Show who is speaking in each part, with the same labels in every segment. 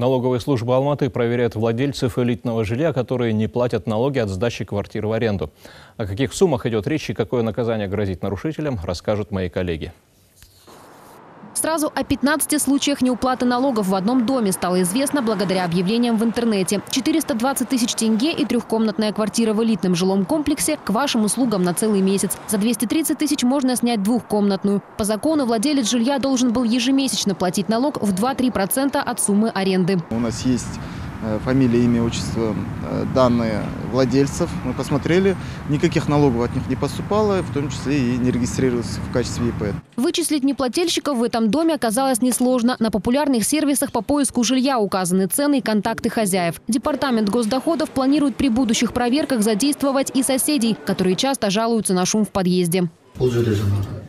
Speaker 1: Налоговая служба Алматы проверяет владельцев элитного жилья, которые не платят налоги от сдачи квартир в аренду. О каких суммах идет речь и какое наказание грозит нарушителям, расскажут мои коллеги.
Speaker 2: Сразу о 15 случаях неуплаты налогов в одном доме стало известно благодаря объявлениям в интернете. 420 тысяч тенге и трехкомнатная квартира в элитном жилом комплексе к вашим услугам на целый месяц. За 230 тысяч можно снять двухкомнатную. По закону владелец жилья должен был ежемесячно платить налог в 2-3% от суммы аренды.
Speaker 3: У нас есть фамилия, имя, отчество, э, данные владельцев. Мы посмотрели, никаких налогов от них не поступало, в том числе и не регистрировалось в качестве ИП.
Speaker 2: Вычислить неплательщиков в этом доме оказалось несложно. На популярных сервисах по поиску жилья указаны цены и контакты хозяев. Департамент госдоходов планирует при будущих проверках задействовать и соседей, которые часто жалуются на шум в подъезде.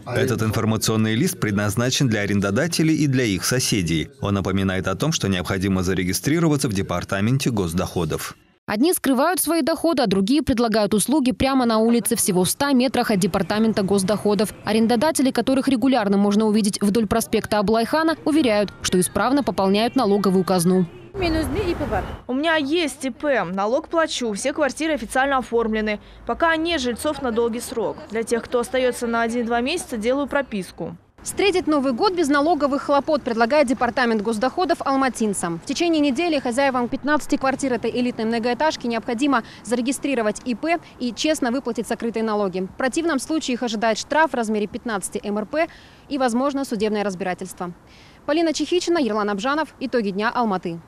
Speaker 4: Этот информационный лист предназначен для арендодателей и для их соседей. Он напоминает о том, что необходимо зарегистрироваться в Департаменте госдоходов.
Speaker 2: Одни скрывают свои доходы, а другие предлагают услуги прямо на улице, всего в 100 метрах от Департамента госдоходов. Арендодатели, которых регулярно можно увидеть вдоль проспекта Аблайхана, уверяют, что исправно пополняют налоговую казну.
Speaker 5: У меня есть ИП, налог плачу, все квартиры официально оформлены. Пока нет жильцов на долгий срок. Для тех, кто остается на 1-2 месяца, делаю прописку.
Speaker 2: Встретить Новый год без налоговых хлопот предлагает Департамент госдоходов алматинцам. В течение недели хозяевам 15 квартир этой элитной многоэтажки необходимо зарегистрировать ИП и честно выплатить сокрытые налоги. В противном случае их ожидает штраф в размере 15 МРП и, возможно, судебное разбирательство. Полина Чехичина, Ерлан Абжанов. Итоги дня Алматы.